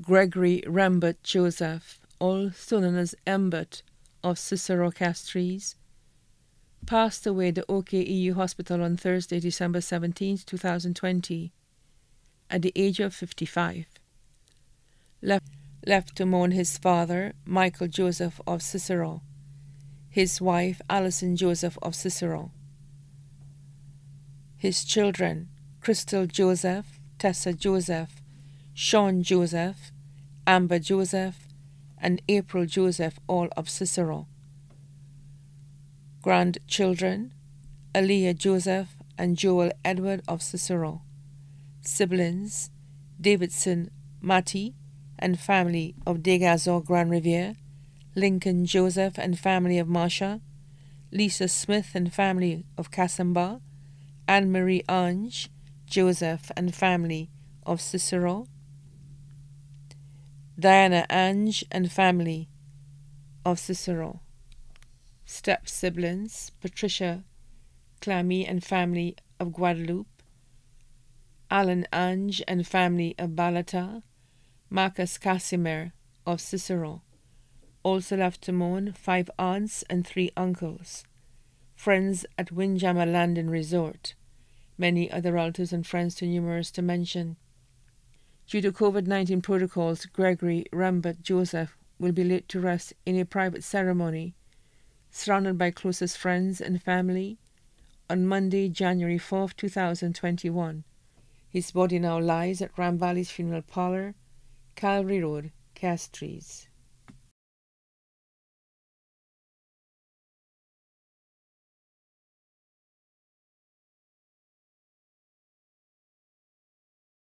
Gregory Ramburt Joseph, also known as Embert, of Cicero Castries, passed away at the OKEU Hospital on Thursday, December 17, 2020, at the age of 55. Left, left to mourn his father, Michael Joseph of Cicero, his wife, Alison Joseph of Cicero, his children, Crystal Joseph, Tessa Joseph, Sean Joseph, Amber Joseph, and April Joseph, all of Cicero. Grandchildren, Aliyah Joseph and Joel Edward of Cicero. Siblings, Davidson Matty and family of Degazor Grand Riviere, Lincoln Joseph and family of Marsha, Lisa Smith and family of Casamba, Anne Marie Ange, Joseph and family of Cicero, Diana Ange and family of Cicero. Step siblings Patricia Clammy and family of Guadeloupe, Alan Ange and family of Balata, Marcus Casimir of Cicero. Also left to mourn five aunts and three uncles, friends at Windjammer Landing Resort, many other relatives and friends too numerous to mention. Due to COVID 19 protocols, Gregory Ramburt Joseph will be laid to rest in a private ceremony, surrounded by closest friends and family, on Monday, January 4, 2021. His body now lies at Ram Valley's funeral parlor, Calvary Road, Castries.